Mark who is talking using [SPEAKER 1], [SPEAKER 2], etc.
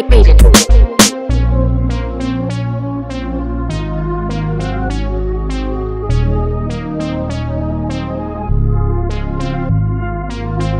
[SPEAKER 1] it.